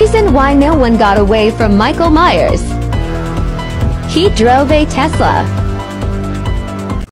Reason why no one got away from Michael Myers. He drove a Tesla.